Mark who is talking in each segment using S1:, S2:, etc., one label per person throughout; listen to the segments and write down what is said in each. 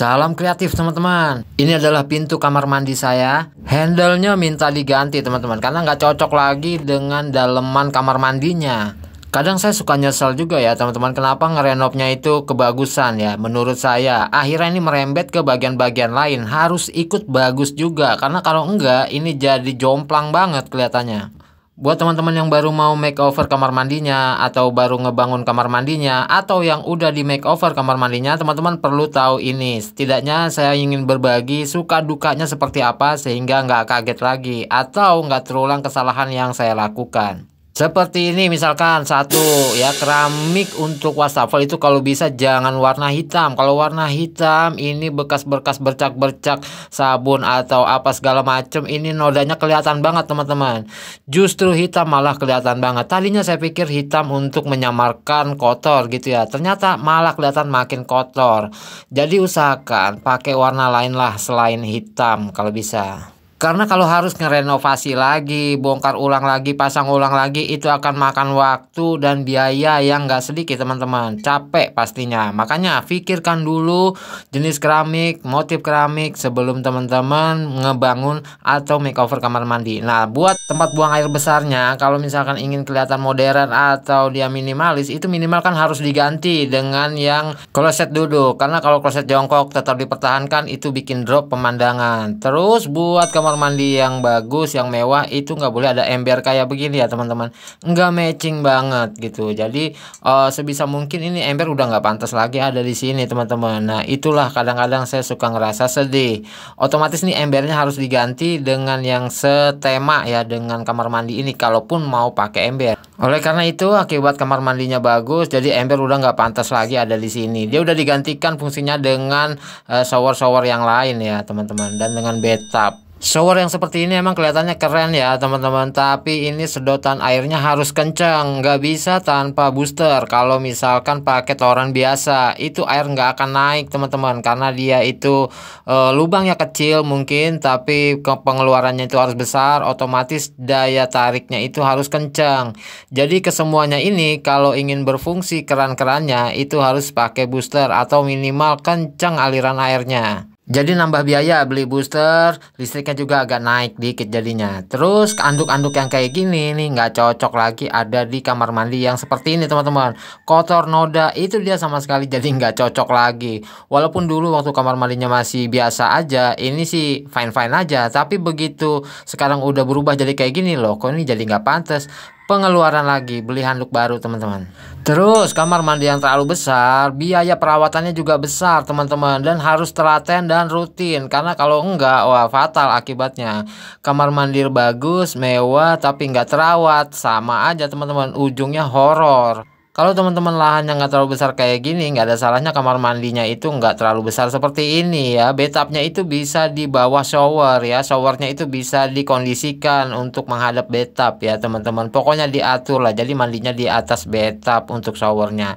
S1: Salam kreatif teman-teman. Ini adalah pintu kamar mandi saya. Handle-nya minta diganti teman-teman Karena nggak cocok lagi dengan daleman kamar mandinya. Kadang saya suka nyesel juga ya teman-teman Kenapa ngerenovnya itu kebagusan ya Menurut saya. Akhirnya ini merembet ke bagian-bagian lain. Harus ikut bagus juga Karena kalau enggak ini jadi jomplang banget kelihatannya Buat teman-teman yang baru mau makeover kamar mandinya atau baru ngebangun kamar mandinya atau yang udah di makeover kamar mandinya, teman-teman perlu tahu ini. Setidaknya saya ingin berbagi suka dukanya seperti apa sehingga nggak kaget lagi atau nggak terulang kesalahan yang saya lakukan. Seperti ini misalkan satu ya keramik untuk wastafel itu kalau bisa jangan warna hitam. Kalau warna hitam ini bekas-bekas bercak-bercak sabun atau apa segala macam ini nodanya kelihatan banget teman-teman. Justru hitam malah kelihatan banget. Tadinya saya pikir hitam untuk menyamarkan kotor gitu ya. Ternyata malah kelihatan makin kotor. Jadi usahakan pakai warna lain lah selain hitam kalau bisa. Karena kalau harus ngerenovasi lagi, bongkar ulang lagi, pasang ulang lagi, itu akan makan waktu dan biaya yang nggak sedikit teman-teman. Capek pastinya. Makanya pikirkan dulu jenis keramik, motif keramik sebelum teman-teman ngebangun atau makeover kamar mandi. Nah, buat tempat buang air besarnya, kalau misalkan ingin kelihatan modern atau dia minimalis, itu minimal kan harus diganti dengan yang kloset duduk. Karena kalau kloset jongkok tetap dipertahankan, itu bikin drop pemandangan. Terus buat kamar kamar mandi yang bagus yang mewah itu nggak boleh ada ember kayak begini ya teman-teman. Nggak matching banget gitu. Jadi uh, sebisa mungkin ini ember udah nggak pantas lagi ada di sini teman-teman. Nah itulah kadang-kadang saya suka ngerasa sedih. Otomatis nih embernya harus diganti dengan yang setema ya dengan kamar mandi ini kalaupun mau pakai ember. Oleh karena itu akibat kamar mandinya bagus jadi ember udah nggak pantas lagi ada di sini. Dia udah digantikan fungsinya dengan uh, shower-shower yang lain ya teman-teman dan dengan bathtub Shower yang seperti ini emang kelihatannya keren ya teman-teman. Tapi ini sedotan airnya harus kencang Nggak bisa tanpa booster. Kalau misalkan pakai toran biasa Itu air nggak akan naik teman-teman. Karena dia itu e, lubangnya kecil mungkin Tapi pengeluarannya itu harus besar Otomatis daya tariknya itu harus kencang Jadi kesemuanya ini Kalau ingin berfungsi keran-kerannya Itu harus pakai booster Atau minimal kencang aliran airnya jadi nambah biaya beli booster, listriknya juga agak naik dikit jadinya. Terus anduk-anduk yang kayak gini nih nggak cocok lagi ada di kamar mandi yang seperti ini teman-teman. Kotor noda itu dia sama sekali jadi nggak cocok lagi. Walaupun dulu waktu kamar mandinya masih biasa aja, ini sih fine-fine aja. Tapi begitu sekarang udah berubah jadi kayak gini loh, kok ini jadi nggak pantas pengeluaran lagi beli handuk baru teman-teman. Terus kamar mandi yang terlalu besar biaya perawatannya juga besar teman-teman dan harus telaten dan rutin. Karena kalau enggak wah fatal akibatnya. Kamar mandi bagus mewah tapi enggak terawat. Sama aja teman-teman ujungnya horor kalau teman-teman lahannya nggak terlalu besar kayak gini, nggak ada salahnya kamar mandinya itu nggak terlalu besar seperti ini ya. Bathtubnya itu bisa di bawah shower ya. Showernya itu bisa dikondisikan untuk menghadap bathtub ya teman-teman. Pokoknya diatur lah. Jadi mandinya di atas bathtub untuk showernya.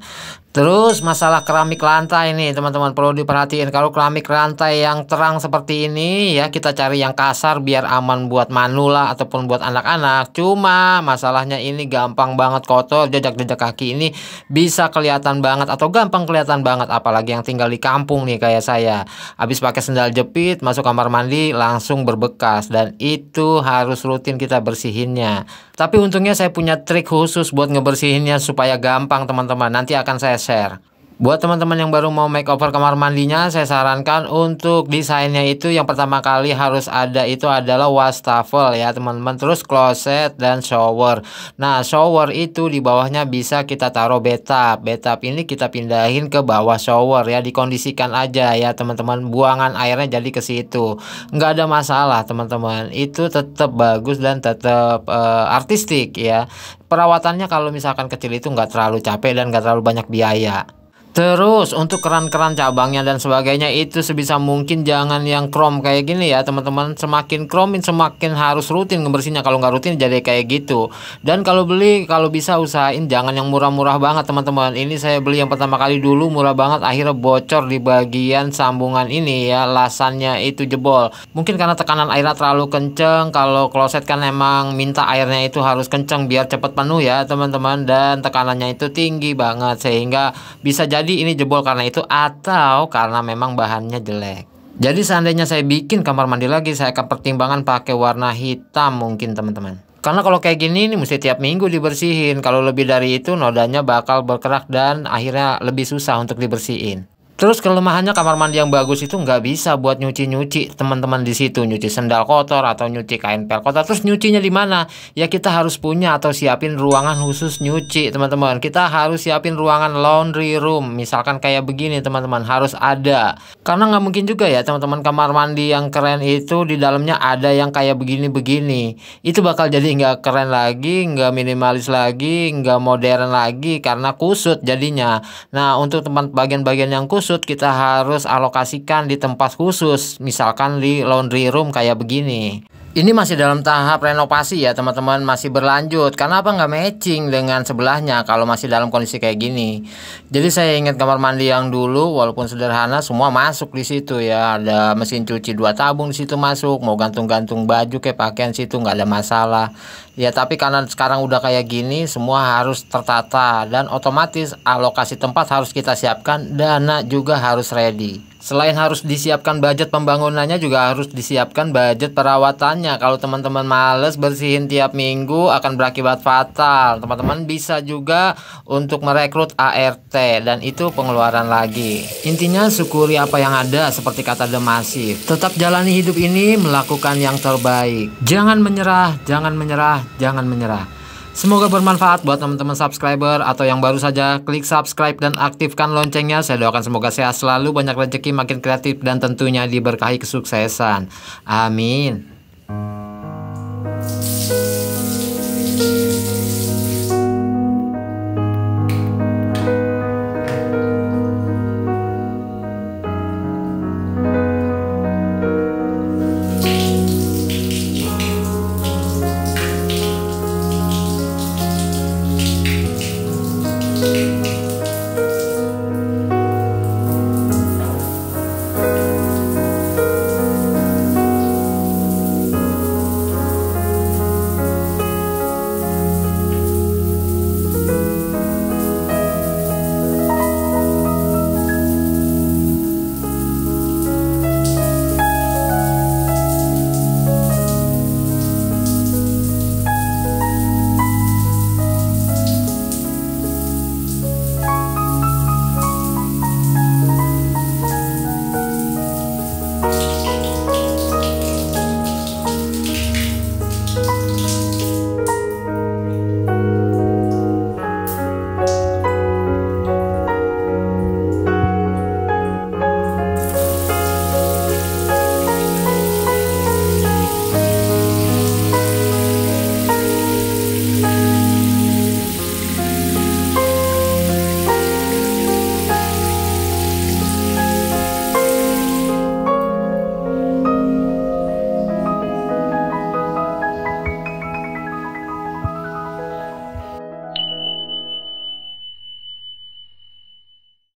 S1: Terus masalah keramik lantai nih teman-teman perlu diperhatiin kalau keramik lantai yang terang seperti ini ya kita cari yang kasar biar aman buat manula ataupun buat anak-anak. Cuma masalahnya ini gampang banget kotor jejak-jejak kaki ini bisa kelihatan banget atau gampang kelihatan banget apalagi yang tinggal di kampung nih kayak saya. Habis pakai sendal jepit masuk kamar mandi langsung berbekas dan itu harus rutin kita bersihinnya. Tapi untungnya saya punya trik khusus buat ngebersihinnya supaya gampang teman-teman. Nanti akan saya ser. Buat teman-teman yang baru mau makeover kamar mandinya, saya sarankan untuk desainnya itu yang pertama kali harus ada itu adalah wastafel ya teman-teman. Terus closet dan shower. Nah shower itu di bawahnya bisa kita taruh bathtub. Bathtub ini kita pindahin ke bawah shower ya. Dikondisikan aja ya teman-teman. Buangan airnya jadi ke situ. Nggak ada masalah teman-teman. Itu tetap bagus dan tetap uh, artistik ya. Perawatannya kalau misalkan kecil itu nggak terlalu capek dan nggak terlalu banyak biaya. Terus untuk keran-keran cabangnya dan sebagainya itu sebisa mungkin jangan yang chrome kayak gini ya teman-teman. Semakin chrome semakin harus rutin ngebersihnya Kalau nggak rutin jadi kayak gitu. Dan kalau beli kalau bisa usahain jangan yang murah-murah banget teman-teman. Ini saya beli yang pertama kali dulu murah banget Akhirnya bocor di bagian sambungan ini ya Lasannya itu jebol. Mungkin karena tekanan airnya terlalu kenceng Kalau kloset kan emang minta airnya itu harus kenceng biar cepat penuh ya teman-teman. Dan tekanannya itu tinggi banget Sehingga bisa jadi jadi ini jebol karena itu atau karena memang bahannya jelek. Jadi seandainya saya bikin kamar mandi lagi, saya akan pertimbangan pakai warna hitam mungkin teman-teman. Karena kalau kayak gini ini mesti tiap minggu dibersihin. Kalau lebih dari itu nodanya bakal berkerak dan akhirnya lebih susah untuk dibersihin. Terus kelemahannya kamar mandi yang bagus itu nggak bisa buat nyuci-nyuci teman-teman di situ nyuci sendal kotor atau nyuci kain pel kotor. Terus nyucinya di mana? Ya kita harus punya atau siapin ruangan khusus nyuci teman-teman. Kita harus siapin ruangan laundry room. Misalkan kayak begini teman-teman harus ada. Karena nggak mungkin juga ya teman-teman kamar mandi yang keren itu di dalamnya ada yang kayak begini-begini. Itu bakal jadi nggak keren lagi, nggak minimalis lagi, nggak modern lagi karena kusut jadinya. Nah untuk tempat bagian-bagian yang kusut khusus kita harus alokasikan di tempat khusus misalkan di laundry room kayak begini ini masih dalam tahap renovasi ya teman-teman. Masih berlanjut. Karena apa? Nggak matching dengan sebelahnya kalau masih dalam kondisi kayak gini. Jadi saya ingat kamar mandi yang dulu walaupun sederhana semua masuk di situ ya. Ada mesin cuci dua tabung di situ masuk. Mau gantung-gantung baju kayak pakaian situ nggak ada masalah. Ya tapi karena sekarang udah kayak gini semua harus tertata dan otomatis alokasi tempat harus kita siapkan. Dana juga harus ready Selain harus disiapkan budget pembangunannya juga harus disiapkan budget perawatannya. Kalau teman-teman males bersihin tiap minggu akan berakibat fatal. Teman-teman bisa juga untuk merekrut ART dan itu pengeluaran lagi. Intinya syukuri apa yang ada seperti kata The Massive. Tetap jalani hidup ini melakukan yang terbaik. Jangan menyerah, jangan menyerah, jangan menyerah. Semoga bermanfaat buat teman-teman subscriber atau yang baru saja klik subscribe dan aktifkan loncengnya. Saya doakan semoga sehat selalu, banyak rezeki, makin kreatif dan tentunya diberkahi kesuksesan. Amin.